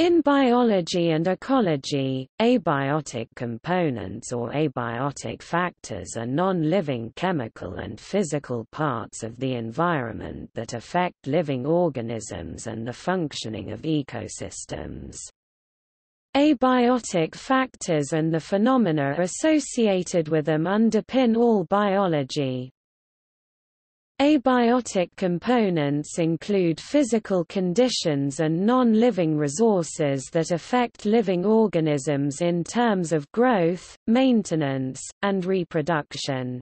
In biology and ecology, abiotic components or abiotic factors are non-living chemical and physical parts of the environment that affect living organisms and the functioning of ecosystems. Abiotic factors and the phenomena associated with them underpin all biology. Abiotic components include physical conditions and non-living resources that affect living organisms in terms of growth, maintenance, and reproduction.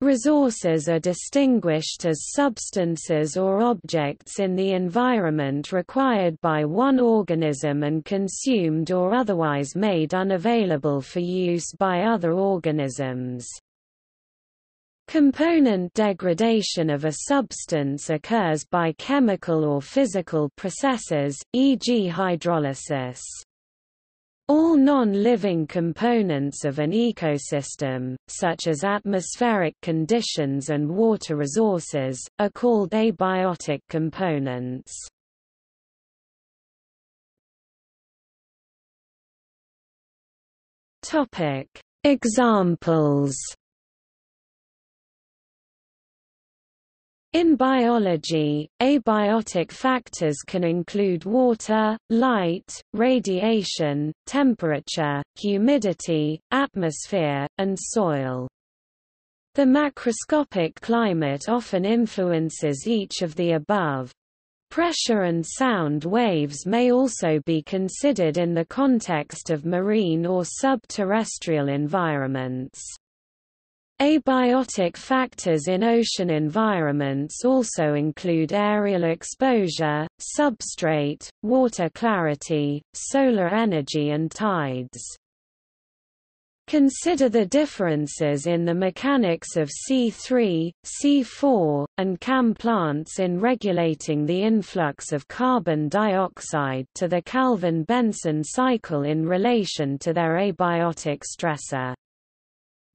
Resources are distinguished as substances or objects in the environment required by one organism and consumed or otherwise made unavailable for use by other organisms. Component degradation of a substance occurs by chemical or physical processes, e.g. hydrolysis. All non-living components of an ecosystem, such as atmospheric conditions and water resources, are called abiotic components. Examples In biology, abiotic factors can include water, light, radiation, temperature, humidity, atmosphere, and soil. The macroscopic climate often influences each of the above. Pressure and sound waves may also be considered in the context of marine or sub-terrestrial environments. Abiotic factors in ocean environments also include aerial exposure, substrate, water clarity, solar energy and tides. Consider the differences in the mechanics of C3, C4, and CAM plants in regulating the influx of carbon dioxide to the Calvin-Benson cycle in relation to their abiotic stressor.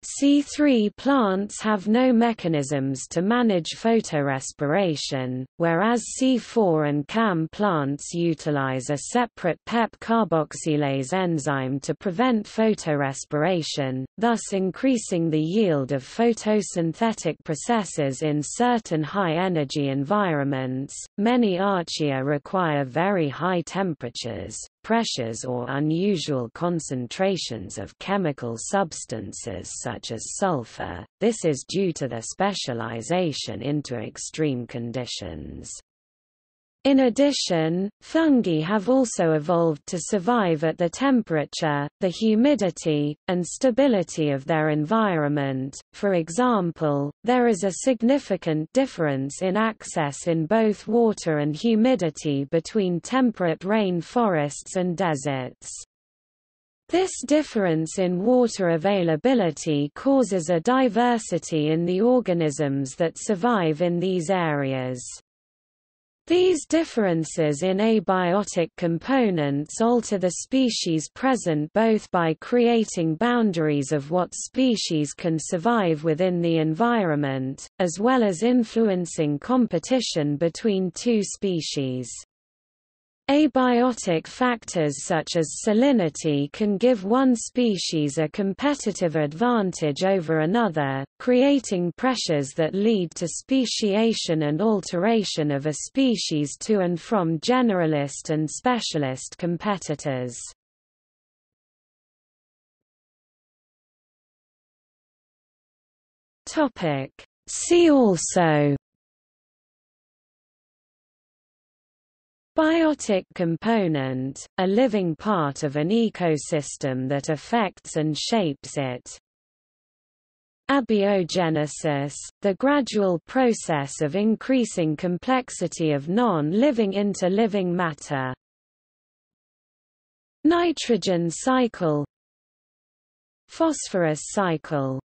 C3 plants have no mechanisms to manage photorespiration, whereas C4 and CAM plants utilize a separate PEP carboxylase enzyme to prevent photorespiration, thus increasing the yield of photosynthetic processes in certain high-energy environments. Many archaea require very high temperatures, pressures or unusual concentrations of chemical substances such as sulfur, this is due to their specialization into extreme conditions. In addition, fungi have also evolved to survive at the temperature, the humidity, and stability of their environment. For example, there is a significant difference in access in both water and humidity between temperate rain forests and deserts. This difference in water availability causes a diversity in the organisms that survive in these areas. These differences in abiotic components alter the species present both by creating boundaries of what species can survive within the environment, as well as influencing competition between two species. Abiotic factors such as salinity can give one species a competitive advantage over another, creating pressures that lead to speciation and alteration of a species to and from generalist and specialist competitors. See also Biotic component, a living part of an ecosystem that affects and shapes it. Abiogenesis, the gradual process of increasing complexity of non-living into living matter. Nitrogen cycle Phosphorus cycle